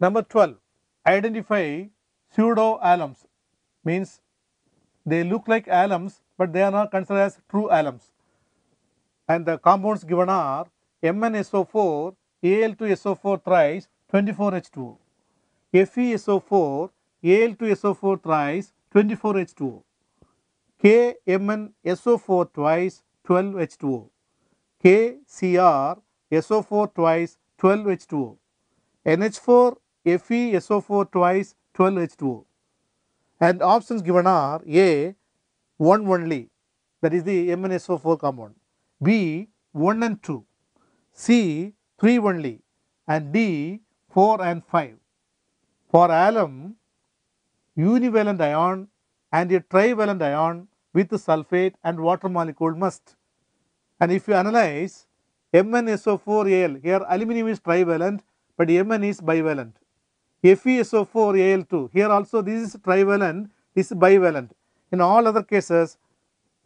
Number 12, identify pseudo alums means they look like alums but they are not considered as true alums. And the compounds given are MnSO4, Al2SO4 thrice 24H2O, FeSO4, Al2SO4 thrice 24H2O, KMnSO4 twice 12H2O, KCr SO4 twice 12H2O, NH4 FeSO4 twice 12H2O and options given are A 1 only that is the MnSO4 compound, B 1 and 2, C 3 only and D 4 and 5. For alum univalent ion and a trivalent ion with the sulfate and water molecule must. And if you analyze MnSO4Al here aluminum is trivalent but Mn is bivalent. FeSO4Al2 here also this is trivalent this is bivalent. In all other cases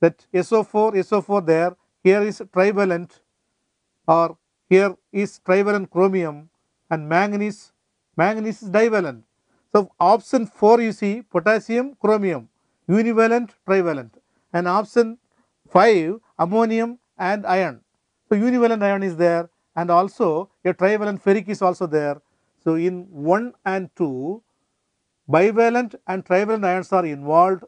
that SO4 SO4 there here is trivalent or here is trivalent chromium and manganese manganese is divalent. So, option 4 you see potassium chromium univalent trivalent and option 5 ammonium and iron. So, univalent ion is there and also a trivalent ferric is also there. So, in 1 and 2 bivalent and trivalent ions are involved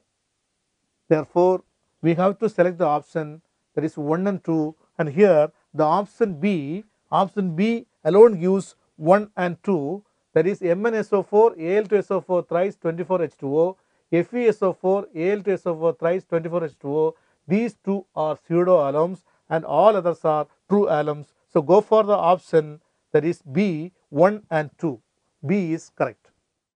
therefore, we have to select the option that is 1 and 2 and here the option B, option B alone gives 1 and 2 that is MnSO4 Al2SO4 thrice 24H2O, FeSO4 Al2SO4 thrice 24H2O. These two are pseudo alums and all others are true alums. So, go for the option that is B 1 and 2. B is correct.